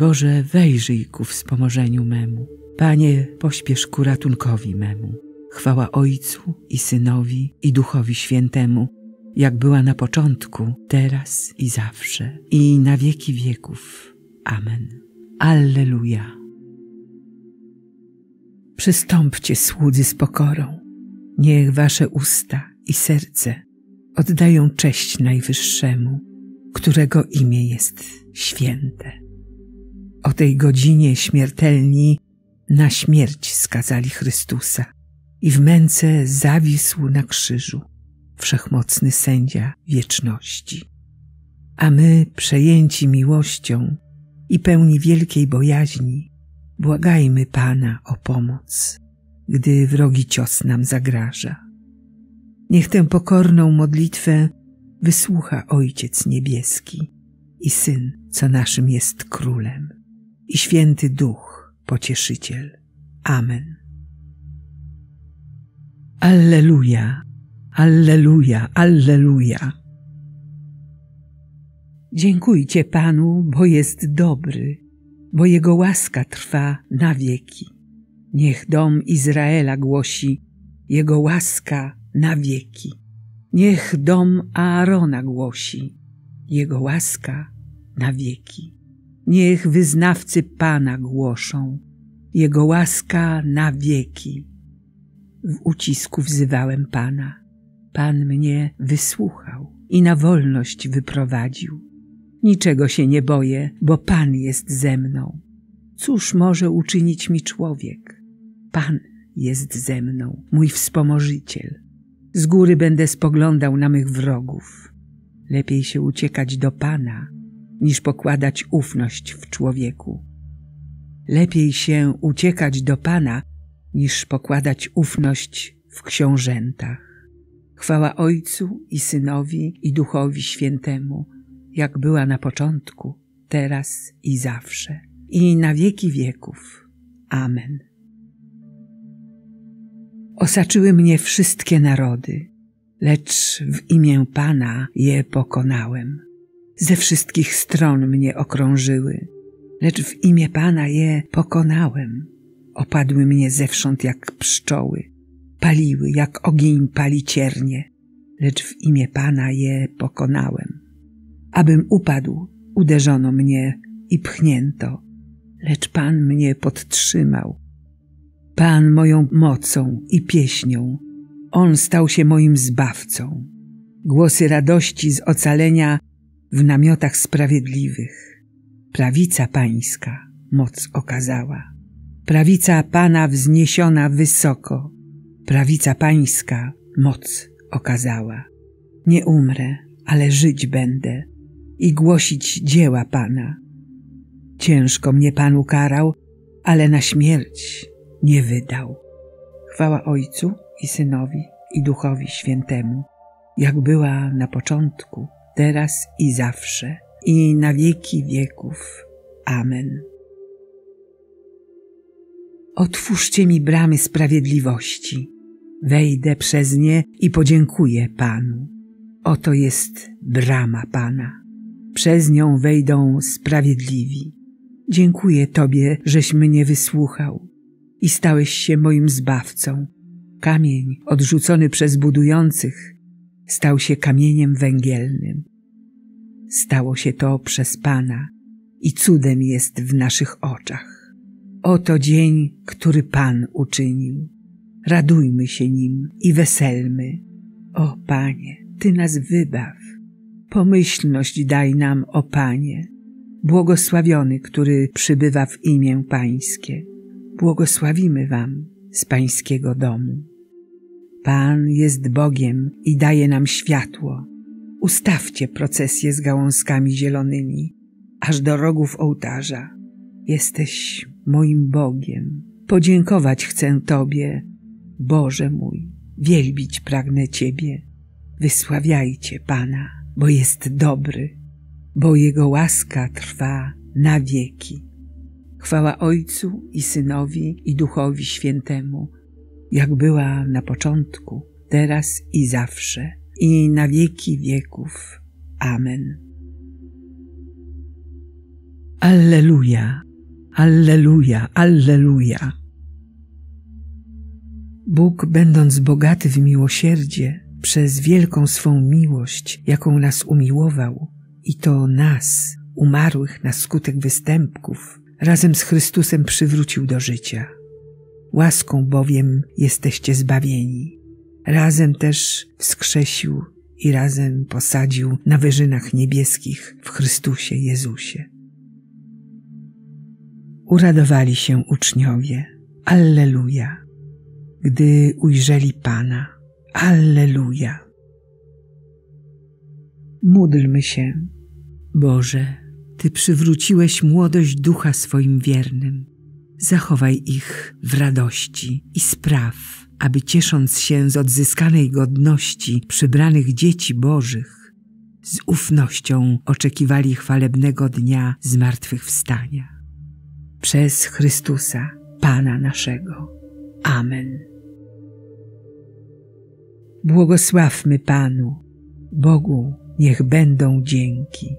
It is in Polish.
Boże, wejrzyj ku wspomożeniu memu. Panie, pośpiesz ku ratunkowi memu. Chwała Ojcu i Synowi i Duchowi Świętemu, jak była na początku, teraz i zawsze, i na wieki wieków. Amen. Alleluja. Przystąpcie, słudzy, z pokorą. Niech wasze usta i serce oddają cześć Najwyższemu, którego imię jest święte. Tej godzinie śmiertelni na śmierć skazali Chrystusa i w męce zawisł na krzyżu wszechmocny sędzia wieczności. A my, przejęci miłością i pełni wielkiej bojaźni, błagajmy Pana o pomoc, gdy wrogi cios nam zagraża. Niech tę pokorną modlitwę wysłucha Ojciec Niebieski i Syn, co naszym jest Królem, i Święty Duch, Pocieszyciel. Amen. Alleluja, Alleluja, Alleluja. Dziękujcie Panu, bo jest dobry, bo Jego łaska trwa na wieki. Niech dom Izraela głosi Jego łaska na wieki. Niech dom Aarona głosi Jego łaska na wieki. Niech wyznawcy Pana głoszą Jego łaska na wieki. W ucisku wzywałem Pana. Pan mnie wysłuchał i na wolność wyprowadził. Niczego się nie boję, bo Pan jest ze mną. Cóż może uczynić mi człowiek? Pan jest ze mną, mój wspomożyciel. Z góry będę spoglądał na mych wrogów. Lepiej się uciekać do Pana, niż pokładać ufność w człowieku. Lepiej się uciekać do Pana, niż pokładać ufność w książętach. Chwała Ojcu i Synowi i Duchowi Świętemu, jak była na początku, teraz i zawsze, i na wieki wieków. Amen. Osaczyły mnie wszystkie narody, lecz w imię Pana je pokonałem. Ze wszystkich stron mnie okrążyły, lecz w imię Pana je pokonałem. Opadły mnie zewsząd jak pszczoły, paliły jak ogień pali ciernie, lecz w imię Pana je pokonałem. Abym upadł, uderzono mnie i pchnięto, lecz Pan mnie podtrzymał. Pan moją mocą i pieśnią, On stał się moim zbawcą. Głosy radości z ocalenia w namiotach sprawiedliwych. Prawica pańska moc okazała. Prawica Pana wzniesiona wysoko. Prawica pańska moc okazała. Nie umrę, ale żyć będę i głosić dzieła Pana. Ciężko mnie Pan ukarał, ale na śmierć nie wydał. Chwała Ojcu i Synowi i Duchowi Świętemu, jak była na początku, teraz i zawsze, i na wieki wieków. Amen. Otwórzcie mi bramy sprawiedliwości. Wejdę przez nie i podziękuję Panu. Oto jest brama Pana. Przez nią wejdą sprawiedliwi. Dziękuję Tobie, żeś mnie wysłuchał i stałeś się moim zbawcą. Kamień odrzucony przez budujących stał się kamieniem węgielnym. Stało się to przez Pana i cudem jest w naszych oczach. Oto dzień, który Pan uczynił. Radujmy się nim i weselmy. O Panie, Ty nas wybaw. Pomyślność daj nam, o Panie. Błogosławiony, który przybywa w imię Pańskie. Błogosławimy Wam z Pańskiego domu. Pan jest Bogiem i daje nam światło. Ustawcie procesję z gałązkami zielonymi, aż do rogów ołtarza. Jesteś moim Bogiem. Podziękować chcę Tobie, Boże mój. Wielbić pragnę Ciebie. Wysławiajcie Pana, bo jest dobry, bo Jego łaska trwa na wieki. Chwała Ojcu i Synowi i Duchowi Świętemu, jak była na początku, teraz i zawsze, i na wieki wieków. Amen. Alleluja, Alleluja, Alleluja. Bóg, będąc bogaty w miłosierdzie, przez wielką swą miłość, jaką nas umiłował, i to nas, umarłych na skutek występków, razem z Chrystusem przywrócił do życia. Łaską bowiem jesteście zbawieni. Razem też wskrzesił i razem posadził na wyżynach niebieskich w Chrystusie Jezusie. Uradowali się uczniowie. Alleluja! Gdy ujrzeli Pana. Alleluja! Módlmy się. Boże, Ty przywróciłeś młodość ducha swoim wiernym. Zachowaj ich w radości i spraw, aby ciesząc się z odzyskanej godności przybranych dzieci Bożych, z ufnością oczekiwali chwalebnego dnia zmartwychwstania. Przez Chrystusa, Pana naszego. Amen. Błogosławmy Panu, Bogu niech będą dzięki.